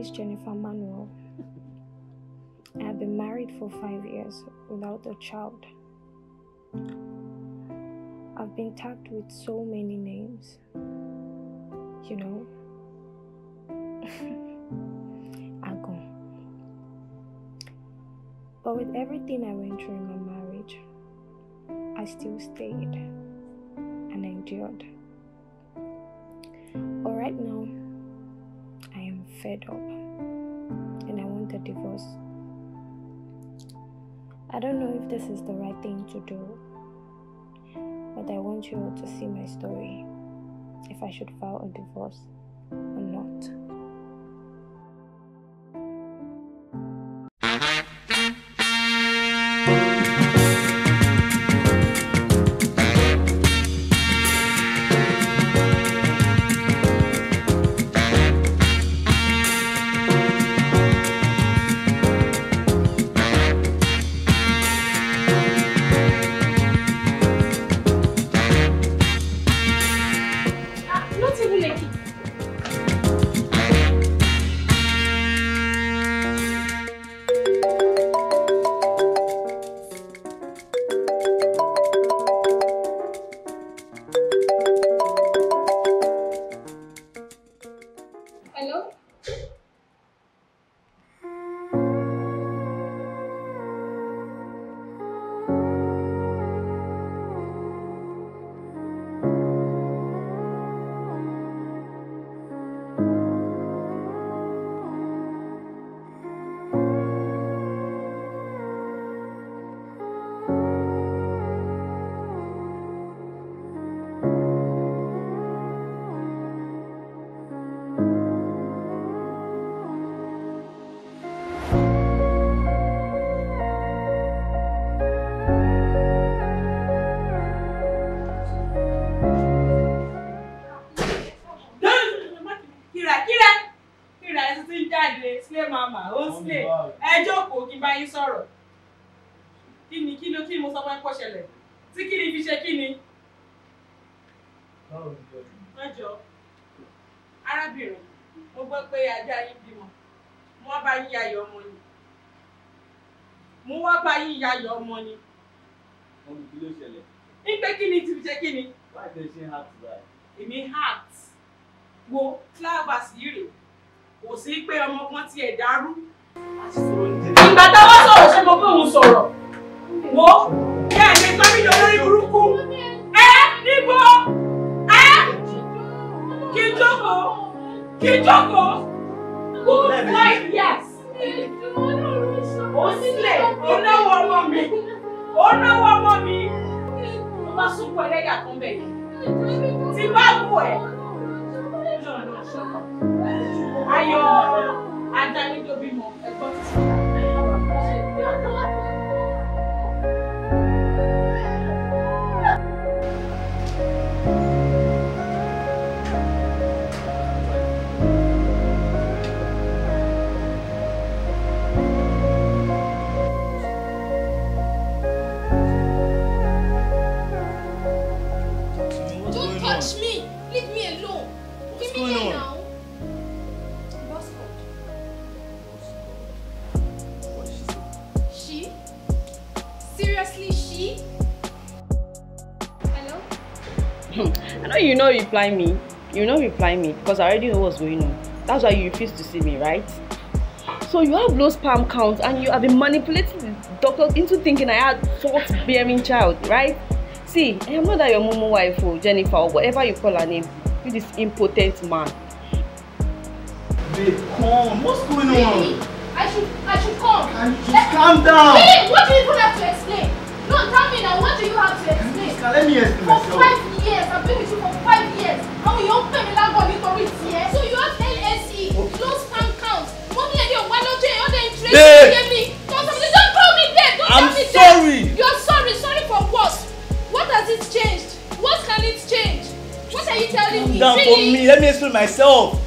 is Jennifer Manuel. I have been married for five years without a child. I've been tagged with so many names. You know, Agon. But with everything I went through in my marriage, I still stayed and endured. But right now, fed up and I want a divorce. I don't know if this is the right thing to do, but I want you all to see my story if I should file a divorce or not. Not even jáde sílé màmá ó sílé ẹ jókòó kí n bá yín sọ̀rọ̀. Kí ni kí ló kí ni mo sọ fún ẹ kó ṣẹlẹ̀? Tí kí ni fi ṣe kí ni. ẹ jọ arábìnrin mo gbọ́ pé ajá yín bímọ. Mo wá bá yín yayọ̀ ọmọ ni. Mo wá bá yín yayọ̀ ọmọ ni. Wọ́n ní kí ló ṣẹlẹ̀? Ní pé kí ni ti fi ṣe kí ni? Tẹ̀ ṣe to die. èmi heart. Wo flowers yìí rè kò sí pé ọmọ kan tiẹ̀ dàrú ìgbà tá a wá sọ̀rọ̀ ṣé mo bóun sọ̀rọ̀? Wo kí ẹ̀ lè gbá mi lórí burúkú. Ẹ níbo? Ẹ kí n jókòó kí n jókòó. Good five years ó sílẹ̀ ó náwó ọmọ mi ó náwó ọmọ mi. Mo bá sunkún ẹlẹ́yà kan bẹ̀ yẹn tí bá wù ẹ́ I know you know reply me. You know reply me because I already know what's going on. That's why you refuse to see me, right? So you have low sperm count and you have been manipulating the doctor into thinking I had fourth bearing child, right? See, I am not that your mumu wife or Jennifer or whatever you call her name. You this impotent man. Babe, come. What's going Really? on? I should I should come. Can you just Let- calm down? Really? What do you even have to explain? No, tell me now, what do you have to explain? Can let me explain For myself. Down for me. Let me explain myself.